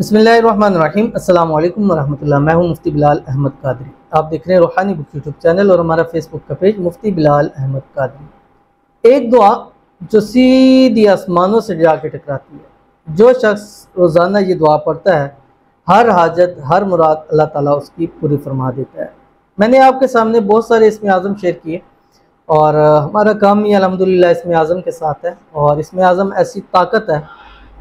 बसमीम अल्लाम वरहमतुल्लाह। मैं हूँ मुफ्ती बिलाल अहमद कादरी। आप देख रहे हैं रूहानी बुक यूट्यूब चैनल और हमारा फेसबुक का पेज मुफ्ती बिलाल अहमद कादरी। एक दुआ जो सीधी आसमानों से जाके टकराती है। जो शख्स रोज़ाना ये दुआ पढ़ता है, हर हाजत, हर मुराद अल्लाह ताला उसकी पूरी फरमा देता है। मैंने आपके सामने बहुत सारे इसमें आज़म शेयर किए और हमारा काम ही अलहमदिल्ला इसमें आज़म के साथ है और इसमें आज़म ऐसी ताकत है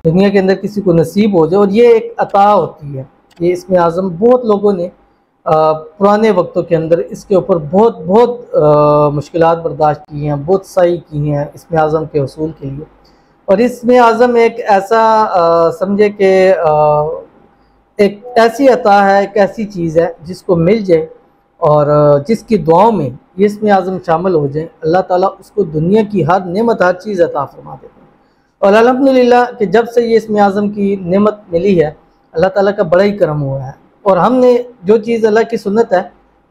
दुनिया के अंदर किसी को नसीब हो जाए और ये एक अता होती है। ये इसमें आज़म बहुत लोगों ने पुराने वक्तों के अंदर इसके ऊपर बहुत बहुत मुश्किल बर्दाश्त की हैं, बहुत सही की हैं इसमें आज़म के असूल के लिए। और इसमें आज़म एक ऐसा समझे कि एक ऐसी अता है, एक ऐसी चीज़ है जिसको मिल जाए और जिसकी दुआओं में इसमें आज़म शामिल हो जाए। अल्लाह ताला उसको दुनिया की हर नेमत, हर चीज़ अता फरमा देते और अलहमदिल्ला कि जब से ये इसमें आज़म की नेमत मिली है, अल्लाह ताला का बड़ा ही करम हुआ है। और हमने जो चीज़ अल्लाह की सुन्नत है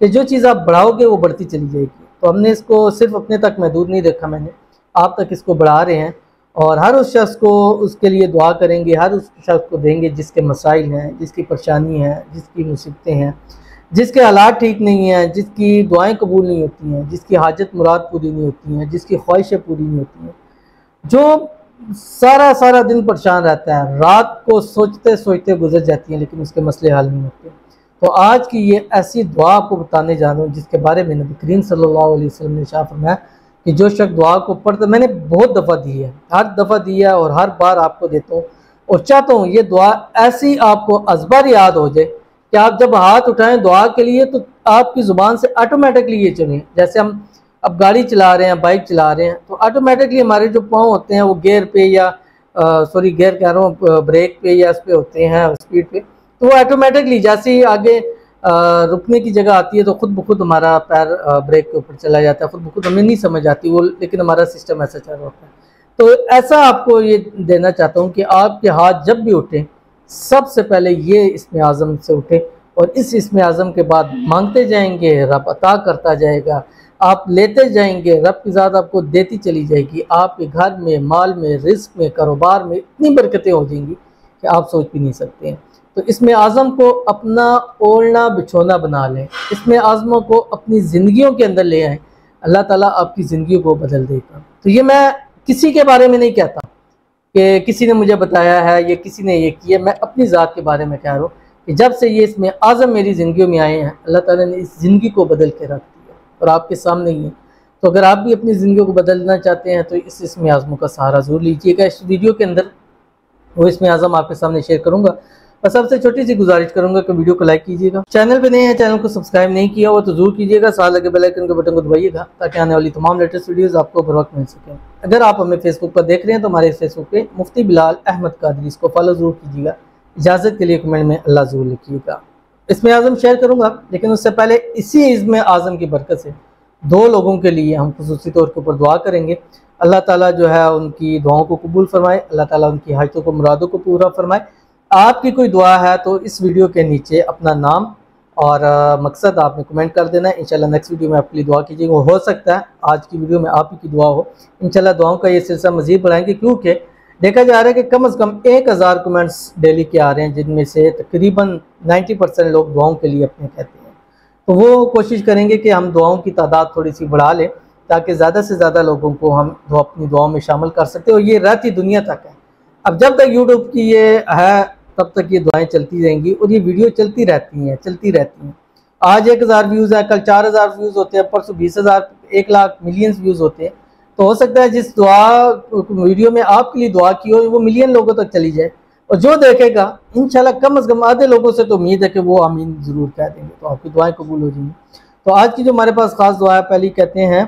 कि जो चीज़ आप बढ़ाओगे, वो बढ़ती चली जाएगी। तो हमने इसको सिर्फ़ अपने तक महदूद नहीं देखा मैंने। आप तक इसको बढ़ा रहे हैं और हर उस शख्स को उसके लिए दुआ करेंगे, हर उस शख्स को देंगे जिसके मसाइल हैं, जिसकी परेशानी है, जिसकी मुसीबतें हैं, जिसके हालात ठीक नहीं हैं, जिसकी दुआएँ कबूल नहीं होती हैं, जिसकी हाजत मुराद पूरी नहीं होती हैं, जिसकी ख्वाहिशें पूरी नहीं होती हैं। जो सारा सारा दिन परेशान रहता है। रात को सोचते सोचते गुजर जाती है, लेकिन उसके मसले हल नहीं होते। तो आज की ये ऐसी दुआ आपको बताने जा रहा हूँ, जिसके बारे में नबी करीम सल्लल्लाहु अलैहि वसल्लम ने शाह फरमाया कि जो शख्स दुआ को पढ़ते मैंने बहुत दफ़ा दी है, हर दफ़ा दी है और हर बार आपको देता हूँ। और चाहता हूँ ये दुआ ऐसी आपको अजबर याद हो जाए कि आप जब हाथ उठाएँ दुआ के लिए तो आपकी ज़ुबान से ऑटोमेटिकली ये चलें जैसे हम अब गाड़ी चला रहे हैं बाइक चला रहे हैं तो ऑटोमेटिकली हमारे जो पाँव होते हैं वो गेयर पे या सॉरी गेयर कह रहा हूँ ब्रेक पे या इस पे होते हैं स्पीड पे तो वो ऑटोमेटिकली जैसे ही आगे आ, रुकने की जगह आती है तो खुद ब खुद हमारा पैर ब्रेक के ऊपर चला जाता है खुद ब खुद हमें नहीं समझ आती वो लेकिन हमारा सिस्टम ऐसा चल रहा है। तो ऐसा आपको ये देना चाहता हूँ कि आपके हाथ जब भी उठें सबसे पहले ये इसमें आज़म से उठे और इस इसमें आज़म के बाद मांगते जाएँगे रब अता करता जाएगा आप लेते जाएँगे, रब की ज़्यादा आपको देती चली जाएगी। आपके घर में, माल में रिस्क में, कारोबार में इतनी बरकतें हो जाएँगी कि आप सोच भी नहीं सकते हैं। तो इसमें आज़म को अपना ओढ़ना, बिछोना बना लें। इसमें आज़मों को अपनी ज़िंदगियों के अंदर ले आएँ। अल्लाह ताला आपकी ज़िंदगी को बदल देगा। तो ये मैं किसी के बारे में नहीं कहता कि किसी ने मुझे बताया है, या किसी ने ये किया। मैं अपनी ज़ात के बारे में कह रहा हूँ कि जब से ये इसमें आज़म मेरी ज़िंदगी में आए हैं, अल्लाह ताला ने इस ज़िंदगी को बदल के रख और आपके सामने ही है। तो अगर आप भी अपनी ज़िंदगी को बदलना चाहते हैं तो इस इसमें आज़मों का सहारा ज़रूर लीजिएगा। इस वीडियो के अंदर वो इसमें आज़म आपके सामने शेयर करूँगा। और सबसे छोटी सी गुजारिश करूँगा कि वीडियो को लाइक कीजिएगा। चैनल पे नए हैं, चैनल को सब्सक्राइब नहीं किया हो तो ज़रूर कीजिएगा। साथ लगे बेल आइकन के बटन को दबाइएगा, ताकि आने वाली तमाम लेटेस्ट वीडियोस आपको बर वक्त मिल सके। अगर आप हमें फेसबुक पर देख रहे हैं तो हमारे फेसबुक पे मुफ्ती बिलाल अहमद कादरी इसको फॉलो ज़रूर कीजिएगा। इजाज़त के लिए कमेंट में अल्लाह ज़रूर लिखिएगा। इसमें आज़म शेयर करूँगा, लेकिन उससे पहले इसी इसमें आज़म की बरकत से दो लोगों के लिए हम खसूसी तौर के ऊपर दुआ करेंगे। अल्लाह ताला जो है उनकी दुआओं को कबूल फरमाए, अल्लाह ताला उनकी हाजतों को, मुरादों को पूरा फरमाए। आपकी कोई दुआ है तो इस वीडियो के नीचे अपना नाम और मकसद आपने कमेंट कर देना है। इंशाल्लाह नेक्स्ट वीडियो में आपके लिए दुआ कीजिएगा। हो सकता है आज की वीडियो में आप ही की दुआ हो। इंशाल्लाह दुआओं का ये सिलसिला मजीद बढ़ाएँगे, क्योंकि देखा जा रहा है कि कम अज़ कम एक हज़ार कमेंट्स डेली के आ रहे हैं, जिनमें से तकरीबन नाइन्टी परसेंट लोग दुआओं के लिए अपने कहते हैं। तो वो कोशिश करेंगे कि हम दुआओं की तादाद थोड़ी सी बढ़ा लें, ताकि ज़्यादा से ज़्यादा लोगों को हम दुआ, अपनी दुआओं में शामिल कर सकते और ये रहती दुनिया तक है। अब जब तक यूट्यूब की ये है, तब तक ये दुआएँ चलती रहेंगी और ये वीडियो चलती रहती हैं, चलती रहती हैं। आज एक हज़ार व्यूज़ हैं, कल चार हज़ार व्यूज़ होते हैं, परसों बीस हज़ार, एक लाख मिलियंस व्यूज़ होते हैं। तो हो सकता है जिस दुआ, वीडियो में आपके लिए दुआ की हो, वो मिलियन लोगों तक चली जाए। और जो देखेगा, इंशाल्लाह कम अज़ कम आधे लोगों से तो उम्मीद है कि वो आमीन ज़रूर कह देंगे तो आपकी दुआएँ कबूल हो जाएँगी। तो आज की जो हमारे पास ख़ास दुआ है, पहली कहते हैं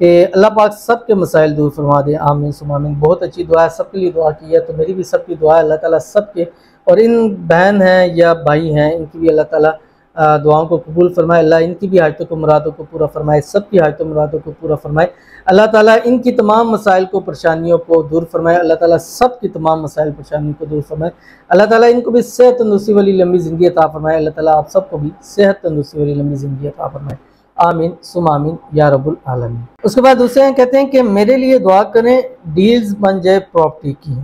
कि अल्लाह पाक सब के मसाइल दूर फरमा दे, आमीन सुमामीन बहुत अच्छी दुआ है, सबके लिए दुआ की है तो मेरी भी सबकी दुआ है, अल्लाह ताला सबके, और इन बहन हैं या भाई हैं, इनकी भी अल्लाह ताला दुआओं को कबूल फरमाए, अल्लाह इनकी भी हाजतों को, मुरादों को पूरा फरमाए, सब की हाजतों, मुरादों को पूरा फरमाए। अल्लाह ताला इनकी तमाम मसाइल को, परेशानियों को दूर फरमाए, अल्लाह ताला सब की तमाम मसाइल परेशानियों को दूर फरमाए। अल्लाह ताला इनको भी सेहत तंदुरुस्ती वाली लंबी ज़िंदगी अता फरमाए। अल्लाह ताला आप सबको भी सेहत तंदुरुस्ती वाली लंबी ज़िंदगी अता फरमाए। आमीन सुमामीन या रबुल आलमीन। उसके बाद दूसरे कहते हैं कि मेरे लिए दुआ करें, डील्स बन जाए प्रॉपर्टी की।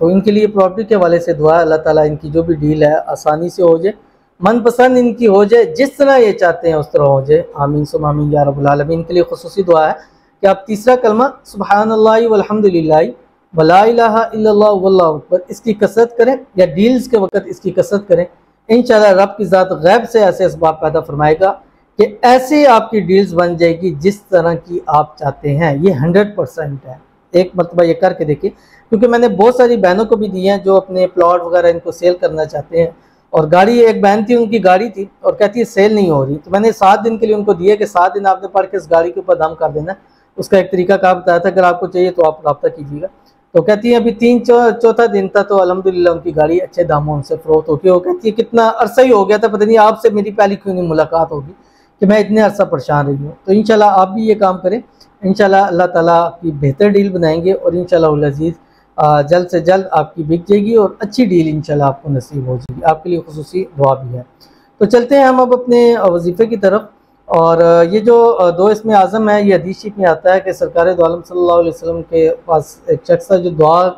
तो इनके लिए प्रॉपर्टी के हवाले से दुआ, अल्लाह ताला इनकी जो भी डील है, आसानी से हो जाए। मनपसंद इनकी हो जाए, जिस तरह ये चाहते हैं, उस तरह हो जाए। आमीन, सुम आमीन, या रबालमीन इनके लिए खसूस दुआ है कि आप तीसरा कलमा सुबहान वलहमदिल्ला वला अकबर, इसकी कसरत करें या डील्स के वक्त इसकी कसरत करें। इन रब की ज़ात गैब से ऐसे इसबाब पैदा फरमाएगा कि ऐसे आपकी डील्स बन जाएगी जिस तरह की आप चाहते हैं। ये हंड्रेड परसेंट है। एक मरतबा ये करके देखिए, क्योंकि मैंने बहुत सारी बहनों को भी दी हैं जो अपने प्लॉट वगैरह इनको सेल करना चाहते हैं। और गाड़ी, एक बहन थी, उनकी गाड़ी थी और कहती है सेल नहीं हो रही। तो मैंने सात दिन के लिए उनको दिया कि सात दिन आपने पढ़ के इस गाड़ी के ऊपर दम कर देना। उसका एक तरीका कहा, बताया था, अगर आपको चाहिए तो आप रब्ता कीजिएगा। तो कहती है, अभी तीन चौथा दिन था तो अलहमदिल्ला उनकी गाड़ी अच्छे दामों उनसे फरोख्त होगी वो कहती है, कितना अरसा ही हो गया था, पता नहीं आपसे मेरी पहली क्यों नहीं मुलाकात होगी कि मैं इतने अरसा परेशान रही हूँ। तो इन आप भी ये काम करें। इन अल्लाह ताला आपकी बेहतर डील बनाएँगे और इन अज़ीज़ जल्द से जल्द आपकी बिक जाएगी और अच्छी डील इन आपको नसीब हो जाएगी। आपके लिए खसूस दुआ भी है। तो चलते हैं हम अब अपने वजीफ़े की तरफ़ और ये जो दो इसमें आज़म है, ये हदीस में आता है कि सरकार सल्लल्लाहु अलैहि वसल्लम के पास एक शख्स था जो दुआ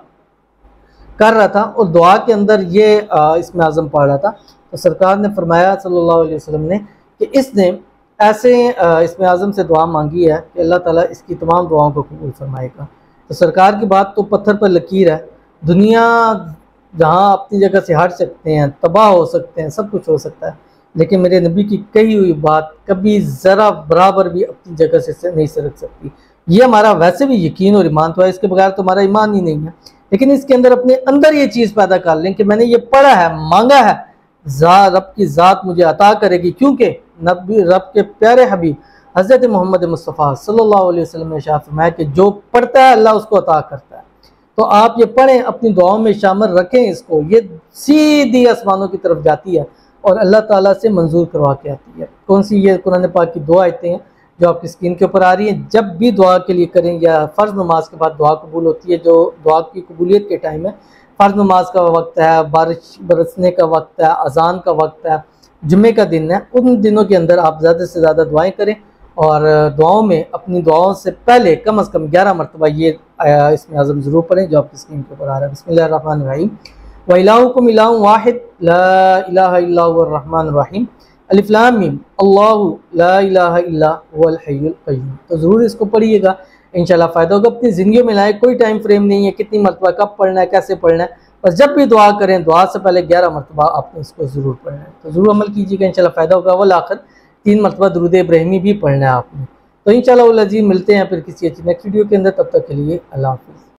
कर रहा था और दुआ के अंदर ये इसमें आज़म पढ़ रहा था। तो सरकार ने फरमाया सल्लल्लाहु अलैहि वसल्लम ने कि इसने ऐसे इसमें आज़म से दुआ मांगी है कि अल्लाह ताला इसकी तमाम दुआओं को कबूल फरमाएगा। तो सरकार की बात तो पत्थर पर लकीर है। दुनिया जहाँ अपनी जगह से हट सकते हैं, तबाह हो सकते हैं, सब कुछ हो सकता है। लेकिन मेरे नबी की कही हुई बात कभी ज़रा बराबर भी अपनी जगह से नहीं सरक सकती। ये हमारा वैसे भी यकीन और ईमान तो है, इसके बगैर तो हमारा ईमान ही नहीं है। लेकिन इसके अंदर अपने अंदर ये चीज़ पैदा कर लें कि मैंने ये पढ़ा है, मांगा है। रब की ज़ात मुझे अता करेगी, क्योंकि नबी, रब के प्यारे हबीब हज़रत मोहम्मद मुस्तफ़ा सल्लल्लाहु अलैहि वसल्लम ने शाह फरमाया कि जो पढ़ता है, अल्लाह उसको अता करता है। तो आप ये पढ़ें, अपनी दुआओं में शामिल रखें इसको। ये सीधी आसमानों की तरफ़ जाती है और अल्लाह ताला से मंजूर करवा के आती है। कौन सी ये कुरान पाक की दुआ आते हैं जो आपकी स्क्रीन के ऊपर आ रही हैं? जब भी दुआ के लिए करें या फ़र्ज़ नमाज़ के बाद दुआ कबूल होती है, जो दुआ की कबूलियत के टाइम है। फ़र्ज़ नमाज़ का वक्त है, बारिश बरसने का वक्त है, अजान का वक्त है जुमे का दिन है, उन दिनों के अंदर आप ज़्यादा से ज़्यादा दुआएँ करें। और दुआओं में, अपनी दुआओं से पहले कम अज़ कम ग्यारह मरतबा ये इसमें आज़म ज़रूर पढ़ें, जो आपकी स्क्रीन के ऊपर आ रहा है। बसमिल्लाम वलाकुम इलाम वाहिद लाहमान रहीम अलिफ्लामीम अल्लाहम तो ज़रूर इसको पढ़िएगा। इन फ़ायदा होगा, अपनी ज़िंदगी में लाए कोई टाइम फ्रेम नहीं है, कितनी मरतबा, कब पढ़ना है, कैसे पढ़ना है। बस जब भी दुआ करें, दुआ से पहले ग्यारह मरतबा आपने इसको ज़रूर पढ़ना है। तो ज़रूर अमल कीजिएगा इन फ़ायदा होगा। वल आखिर तीन मरतबा दरुद इब्राहिमी भी पढ़ना है आपने। तो इन शाला मिलते हैं फिर किसी अच्छी नेक्स्ट वीडियो के अंदर, तब तक के लिए अल्लाह हाफिज़।